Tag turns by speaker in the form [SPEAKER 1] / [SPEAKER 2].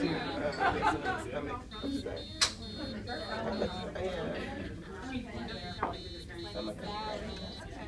[SPEAKER 1] to uh, make stomach upset. Yeah.